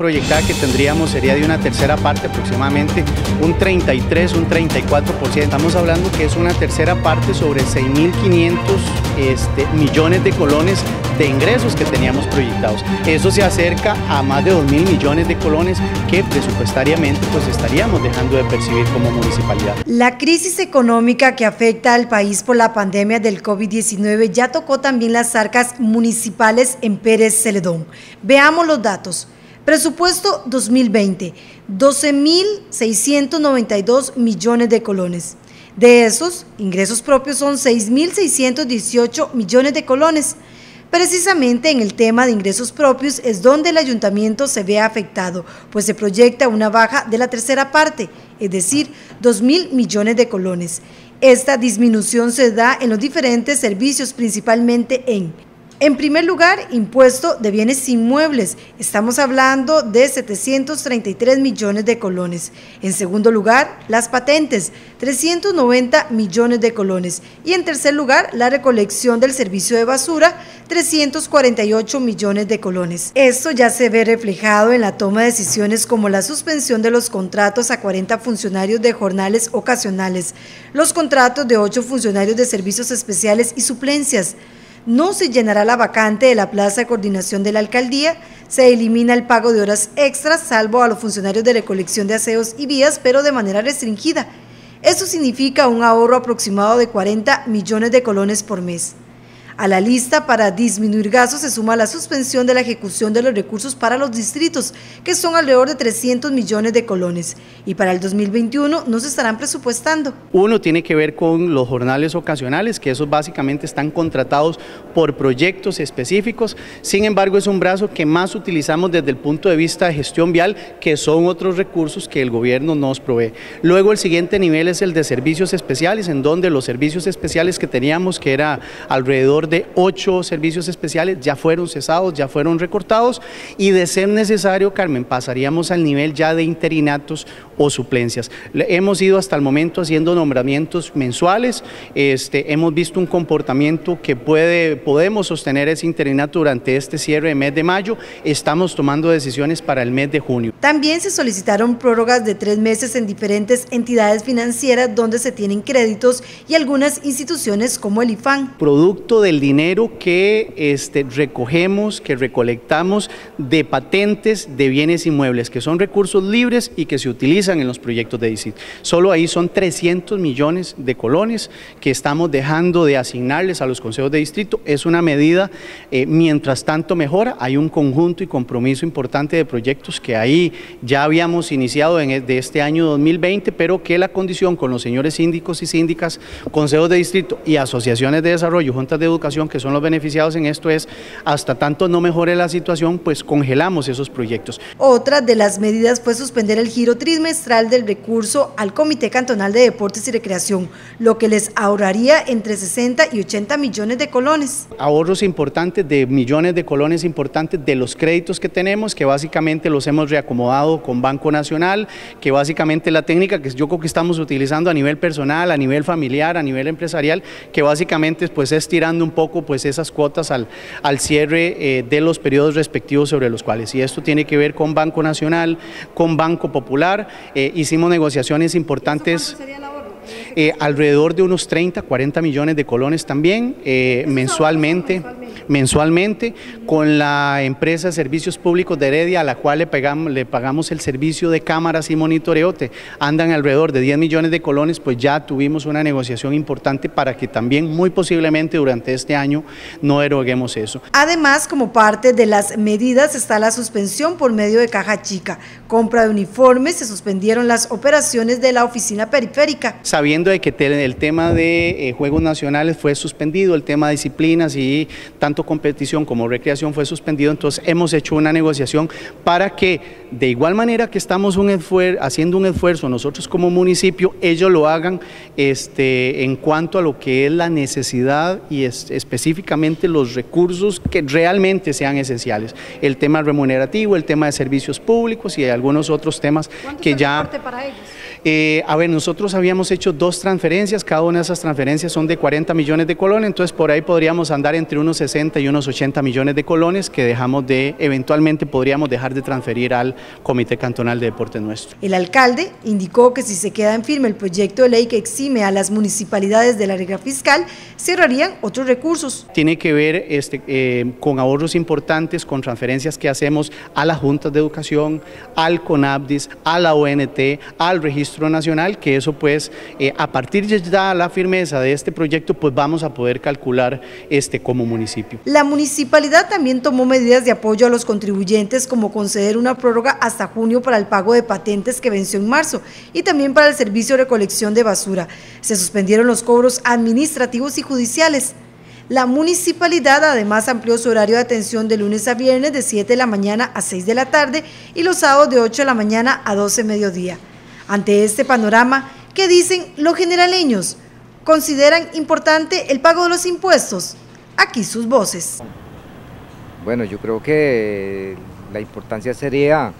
proyectada que tendríamos sería de una tercera parte, aproximadamente un 33, un 34%. Estamos hablando que es una tercera parte sobre 6.500 este, millones de colones de ingresos que teníamos proyectados. Eso se acerca a más de 2.000 millones de colones que presupuestariamente pues estaríamos dejando de percibir como municipalidad. La crisis económica que afecta al país por la pandemia del COVID-19 ya tocó también las arcas municipales en Pérez Celedón. Veamos los datos. Presupuesto 2020, 12.692 millones de colones. De esos, ingresos propios son 6.618 millones de colones. Precisamente en el tema de ingresos propios es donde el ayuntamiento se ve afectado, pues se proyecta una baja de la tercera parte, es decir, 2.000 millones de colones. Esta disminución se da en los diferentes servicios, principalmente en en primer lugar, impuesto de bienes inmuebles. Estamos hablando de 733 millones de colones. En segundo lugar, las patentes, 390 millones de colones. Y en tercer lugar, la recolección del servicio de basura, 348 millones de colones. Esto ya se ve reflejado en la toma de decisiones como la suspensión de los contratos a 40 funcionarios de jornales ocasionales, los contratos de 8 funcionarios de servicios especiales y suplencias, no se llenará la vacante de la plaza de coordinación de la alcaldía, se elimina el pago de horas extras, salvo a los funcionarios de recolección de aseos y vías, pero de manera restringida. Eso significa un ahorro aproximado de 40 millones de colones por mes. A la lista para disminuir gastos se suma la suspensión de la ejecución de los recursos para los distritos, que son alrededor de 300 millones de colones, y para el 2021 no se estarán presupuestando. Uno tiene que ver con los jornales ocasionales, que esos básicamente están contratados por proyectos específicos, sin embargo es un brazo que más utilizamos desde el punto de vista de gestión vial, que son otros recursos que el gobierno nos provee. Luego el siguiente nivel es el de servicios especiales, en donde los servicios especiales que teníamos, que era alrededor de ocho servicios especiales ya fueron cesados, ya fueron recortados y de ser necesario, Carmen, pasaríamos al nivel ya de interinatos o suplencias. Hemos ido hasta el momento haciendo nombramientos mensuales, este, hemos visto un comportamiento que puede, podemos sostener ese interinato durante este cierre de mes de mayo, estamos tomando decisiones para el mes de junio. También se solicitaron prórrogas de tres meses en diferentes entidades financieras donde se tienen créditos y algunas instituciones como el IFAN. Producto del dinero que este, recogemos, que recolectamos de patentes de bienes inmuebles, que son recursos libres y que se utilizan en los proyectos de DICIT. Solo ahí son 300 millones de colones que estamos dejando de asignarles a los consejos de distrito. Es una medida, eh, mientras tanto mejora, hay un conjunto y compromiso importante de proyectos que ahí ya habíamos iniciado en de este año 2020, pero que la condición con los señores síndicos y síndicas, consejos de distrito y asociaciones de desarrollo, juntas de educación, que son los beneficiados en esto es, hasta tanto no mejore la situación, pues congelamos esos proyectos. Otra de las medidas fue suspender el giro trimestral del recurso al Comité Cantonal de Deportes y Recreación, lo que les ahorraría entre 60 y 80 millones de colones. Ahorros importantes de millones de colones importantes de los créditos que tenemos, que básicamente los hemos reacomodado con Banco Nacional, que básicamente la técnica que yo creo que estamos utilizando a nivel personal, a nivel familiar, a nivel empresarial, que básicamente pues es tirando un poco pues esas cuotas al, al cierre eh, de los periodos respectivos sobre los cuales. Y esto tiene que ver con Banco Nacional, con Banco Popular, eh, hicimos negociaciones importantes. Eh, alrededor de unos 30, 40 millones de colones también mensualmente mensualmente con la empresa de servicios públicos de Heredia a la cual le, pagamos, le pagamos el servicio de cámaras y monitoreote, andan alrededor de 10 millones de colones, pues ya tuvimos una negociación importante para que también muy posiblemente durante este año no eroguemos eso. Además, como parte de las medidas está la suspensión por medio de caja chica, compra de uniformes, se suspendieron las operaciones de la oficina periférica. Sabiendo de que el tema de eh, Juegos Nacionales fue suspendido, el tema de disciplinas y tanto competición como recreación fue suspendido, entonces hemos hecho una negociación para que de igual manera que estamos haciendo un esfuerzo nosotros como municipio, ellos lo hagan este, en cuanto a lo que es la necesidad y específicamente los recursos que realmente sean esenciales. El tema remunerativo, el tema de servicios públicos y algunos otros temas que ya... Para ellos? Eh, a ver, nosotros habíamos hecho dos transferencias, cada una de esas transferencias son de 40 millones de colones, entonces por ahí podríamos andar entre unos 60 y unos 80 millones de colones que dejamos de, eventualmente podríamos dejar de transferir al Comité Cantonal de Deportes nuestro. El alcalde indicó que si se queda en firme el proyecto de ley que exime a las municipalidades de la regla fiscal, cerrarían otros recursos. Tiene que ver este, eh, con ahorros importantes, con transferencias que hacemos a las juntas de educación, al CONABDIS, a la ONT, al Registro Nacional, que eso pues eh, a partir de ya la firmeza de este proyecto pues vamos a poder calcular este como municipio. La municipalidad también tomó medidas de apoyo a los contribuyentes como conceder una prórroga hasta junio para el pago de patentes que venció en marzo y también para el servicio de recolección de basura. Se suspendieron los cobros administrativos y judiciales. La municipalidad además amplió su horario de atención de lunes a viernes de 7 de la mañana a 6 de la tarde y los sábados de 8 de la mañana a 12 de mediodía. Ante este panorama, ¿qué dicen los generaleños? ¿Consideran importante el pago de los impuestos? Aquí sus voces. Bueno, yo creo que la importancia sería,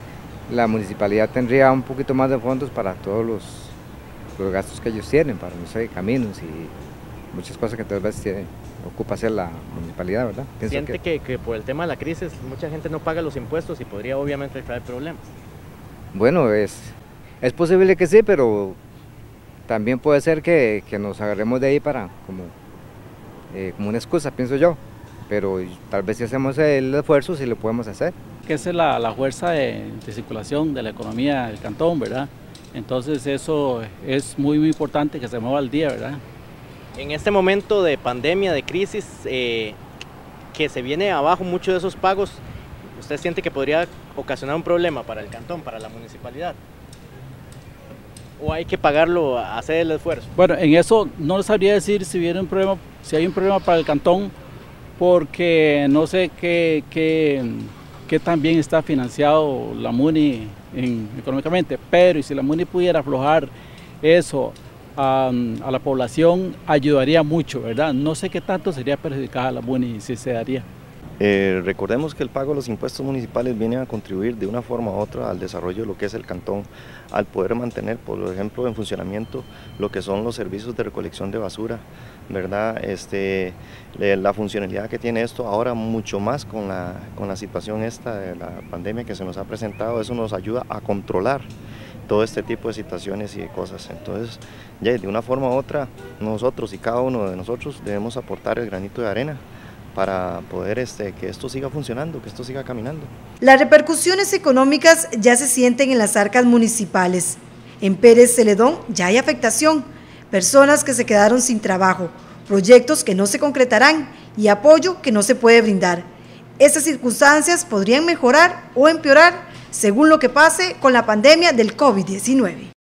la municipalidad tendría un poquito más de fondos para todos los, los gastos que ellos tienen, para, no sé, caminos y muchas cosas que tal vez tienen ocupa hacer la municipalidad, ¿verdad? ¿Siente que... Que, por el tema de la crisis mucha gente no paga los impuestos y podría obviamente traer problemas? Bueno, es, es posible que sí, pero también puede ser que, que nos agarremos de ahí para como, eh, como una excusa, pienso yo. Pero tal vez si hacemos el esfuerzo, sí lo podemos hacer. Que esa es la, la fuerza de, de circulación de la economía del cantón, ¿verdad? Entonces eso es muy, muy importante que se mueva al día, ¿verdad? En este momento de pandemia, de crisis, eh, que se viene abajo mucho de esos pagos, ¿usted siente que podría ocasionar un problema para el cantón, para la municipalidad? ¿O hay que pagarlo, hacer el esfuerzo? Bueno, en eso no les sabría decir si, viene un problema, si hay un problema para el cantón, porque no sé qué, qué, qué tan bien está financiado la MUNI en, económicamente, pero y si la MUNI pudiera aflojar eso a, a, la población ayudaría mucho, ¿verdad? No sé qué tanto sería perjudicada la MUNI si se daría. Eh, recordemos que el pago de los impuestos municipales viene a contribuir de una forma u otra al desarrollo de lo que es el cantón, al poder mantener, por ejemplo, en funcionamiento lo que son los servicios de recolección de basura, ¿verdad? Este, la funcionalidad que tiene esto ahora mucho más con la, con la situación esta de la pandemia que se nos ha presentado, eso nos ayuda a controlar todo este tipo de situaciones y de cosas. Entonces, ya de una forma u otra, nosotros y cada uno de nosotros debemos aportar el granito de arena para poder este, que esto siga funcionando, que esto siga caminando. Las repercusiones económicas ya se sienten en las arcas municipales. En Pérez Celedón ya hay afectación, personas que se quedaron sin trabajo, proyectos que no se concretarán y apoyo que no se puede brindar. Estas circunstancias podrían mejorar o empeorar según lo que pase con la pandemia del COVID-19.